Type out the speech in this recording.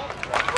Well,